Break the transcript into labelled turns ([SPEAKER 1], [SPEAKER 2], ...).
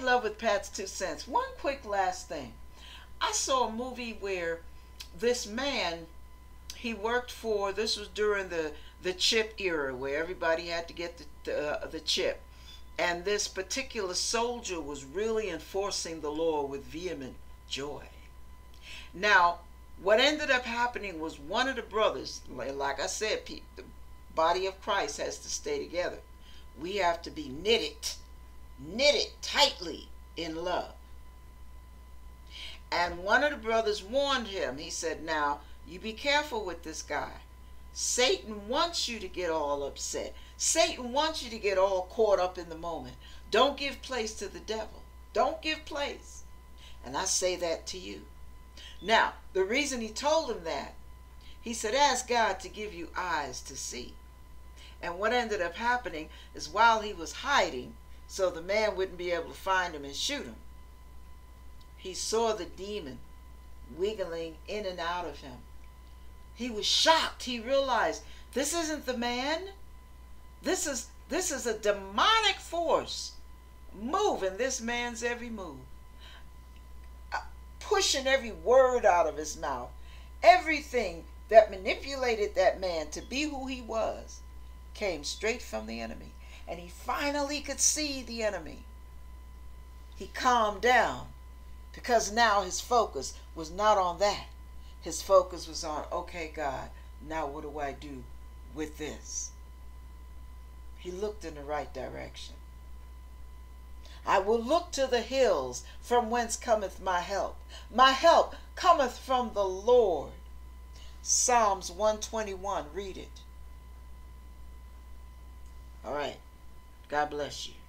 [SPEAKER 1] in love with Pat's two cents. One quick last thing. I saw a movie where this man he worked for this was during the the chip era where everybody had to get the the, uh, the chip and this particular soldier was really enforcing the law with vehement joy now what ended up happening was one of the brothers like i said the body of christ has to stay together we have to be knitted knitted tightly in love and one of the brothers warned him. He said, Now, you be careful with this guy. Satan wants you to get all upset. Satan wants you to get all caught up in the moment. Don't give place to the devil. Don't give place. And I say that to you. Now, the reason he told him that, he said, Ask God to give you eyes to see. And what ended up happening is while he was hiding, so the man wouldn't be able to find him and shoot him, he saw the demon wiggling in and out of him. He was shocked. He realized this isn't the man. This is this is a demonic force moving this man's every move. Uh, pushing every word out of his mouth. Everything that manipulated that man to be who he was came straight from the enemy. And he finally could see the enemy. He calmed down because now his focus was not on that. His focus was on, okay, God, now what do I do with this? He looked in the right direction. I will look to the hills from whence cometh my help. My help cometh from the Lord. Psalms 121, read it. All right. God bless you.